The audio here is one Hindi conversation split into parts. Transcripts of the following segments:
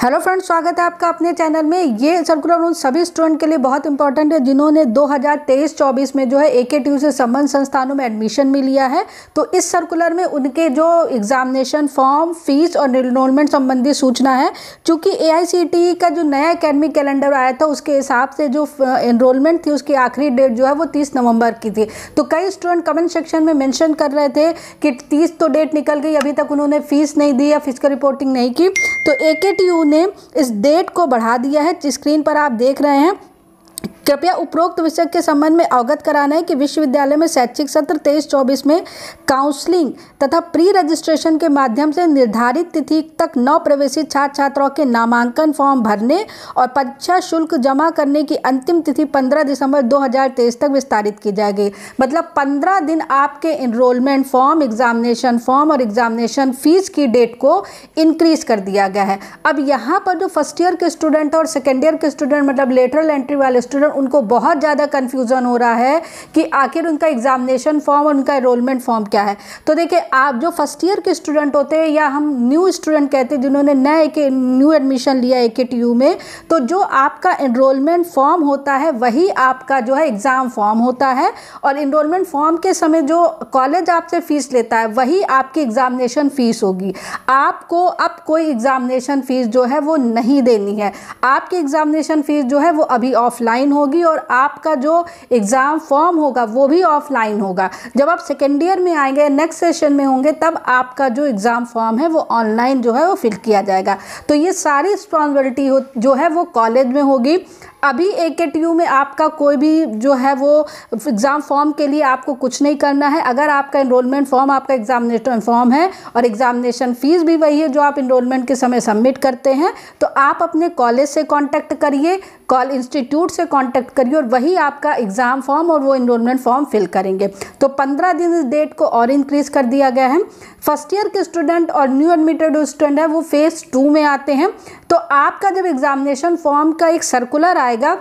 हेलो फ्रेंड्स, स्वागत है आपका अपने चैनल में। ये सर्कुलर उन सभी स्टूडेंट के लिए बहुत इंपॉर्टेंट है, जिन्होंने 2023-24 में जो है ए के से संबंध संस्थानों में एडमिशन भी लिया है। तो इस सर्कुलर में उनके जो एग्जामिनेशन फॉर्म फ़ीस और इनरोलमेंट संबंधी सूचना है, चूँकि ए का जो नया अकेडमिक कैलेंडर आया था, उसके हिसाब से जो इनरोलमेंट थी, उसकी आखिरी डेट जो है वो तीस नवंबर की थी। तो कई स्टूडेंट कमेंट सेक्शन में मैंशन कर रहे थे कि तीस तो डेट निकल गई, अभी तक उन्होंने फ़ीस नहीं दी या फ़िज़िकल रिपोर्टिंग नहीं की। तो ए ने इस डेट को बढ़ा दिया है स्क्रीन पर आप देख रहे हैं। कृपया उपरोक्त विषय के संबंध में अवगत कराना है कि विश्वविद्यालय में शैक्षिक सत्र तेईस चौबीस में काउंसलिंग तथा प्री रजिस्ट्रेशन के माध्यम से निर्धारित तिथि तक नौ प्रवेशित छात्र छात्राओं के नामांकन फॉर्म भरने और परीक्षा शुल्क जमा करने की अंतिम तिथि 15 दिसंबर 2023 तक विस्तारित की जाएगी। मतलब 15 दिन आपके इनरोलमेंट फॉर्म एग्जामिनेशन फॉर्म और एग्जामिनेशन फ़ीस की डेट को इंक्रीज कर दिया गया है। अब यहाँ पर जो फ़र्स्ट ईयर के स्टूडेंट और सेकेंड ईयर के स्टूडेंट मतलब लेटरल एंट्री वाले स्टूडेंट उनको बहुत ज़्यादा कन्फ्यूज़न हो रहा है कि आखिर उनका एग्जामिनेशन फॉर्म और उनका एनरोलमेंट फॉर्म क्या है। तो देखिए, आप जो फ़र्स्ट ईयर के स्टूडेंट होते हैं या हम न्यू स्टूडेंट कहते हैं जिन्होंने नए के न्यू एडमिशन लिया ए में तो जो आपका एनरोलमेंट फॉर्म होता है, वही आपका जो है एग्ज़ाम फॉर्म होता है। और इनरोलमेंट फॉर्म के समय जो कॉलेज आपसे फ़ीस लेता है, वही आपकी एग्ज़ामिनेशन फ़ीस होगी। आपको अब कोई एग्ज़ामिनेशन फ़ीस जो है वो नहीं देनी है। आपकी एग्ज़ामिनेशन फ़ीस जो है वो अभी ऑफलाइन होगी। होगी और आपका जो एग्ज़ाम फॉर्म होगा वो भी ऑफलाइन होगा। जब आप सेकेंड ईयर में आएँगे नेक्स्ट सेशन में होंगे, तब आपका जो एग्ज़ाम फॉर्म है वो ऑनलाइन जो है वो फिल किया जाएगा। तो ये सारी रिस्पॉन्सिबिलिटी जो है वो कॉलेज में होगी। अभी ए के टी यू में आपका कोई भी जो है वो एग्ज़ाम फॉर्म के लिए आपको कुछ नहीं करना है। अगर आपका इनरोलमेंट फॉर्म आपका एग्जामिनेशन फॉर्म है और एग्जामिनेशन फ़ीस भी वही है जो आप इनरोलमेंट के समय सबमिट करते हैं तो आप अपने कॉलेज से कांटेक्ट करिए, कॉल इंस्टीट्यूट से कांटेक्ट करिए और वही आपका एग्ज़ाम फॉर्म और वो इनरोलमेंट फॉर्म फिल करेंगे। तो पंद्रह दिन इस डेट को और इंक्रीज़ कर दिया गया है। फ़र्स्ट ईयर के स्टूडेंट और न्यू एडमिटेड स्टूडेंट है, वो फ़ेज़ टू में आते हैं। तो आपका जब एग्ज़ामिनेशन फॉर्म का एक सर्कुलर आएगा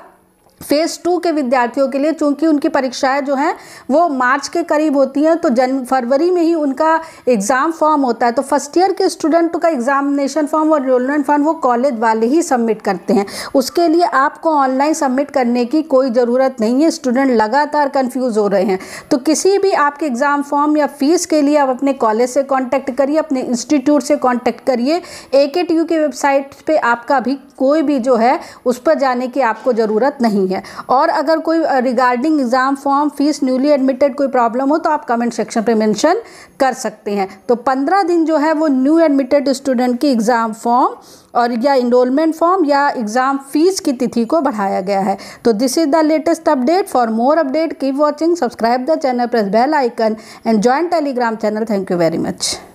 फ़ेज़ टू के विद्यार्थियों के लिए, चूँकि उनकी परीक्षाएँ जो हैं, वो मार्च के करीब होती हैं तो जन, फरवरी में ही उनका एग्ज़ाम फॉर्म होता है। तो फ़र्स्ट ईयर के स्टूडेंट का एग्जामिनेशन फॉर्म और एनरोलमेंट फॉर्म वो कॉलेज वाले ही सबमिट करते हैं। उसके लिए आपको ऑनलाइन सबमिट करने की कोई ज़रूरत नहीं है। स्टूडेंट लगातार कन्फ्यूज़ हो रहे हैं। तो किसी भी आपके एग्ज़ाम फॉर्म या फ़ीस के लिए आप अपने कॉलेज से कॉन्टैक्ट करिए, अपने इंस्टीट्यूट से कॉन्टैक्ट करिए। ए की वेबसाइट पर आपका भी कोई भी जो है, उस पर जाने की आपको ज़रूरत नहीं है। और अगर कोई regarding exam form fees newly admitted कोई प्रॉब्लम हो तो आप कमेंट सेक्शन पर मैंशन कर सकते हैं। तो पंद्रह दिन जो है, वो न्यू एडमिटेड स्टूडेंट की एग्ज़ाम फॉर्म और या इनरोलमेंट फॉर्म या एग्ज़ाम फ़ीस की तिथि को बढ़ाया गया है। तो this is the latest update for more update keep watching subscribe the channel press bell icon and join Telegram channel thank you very much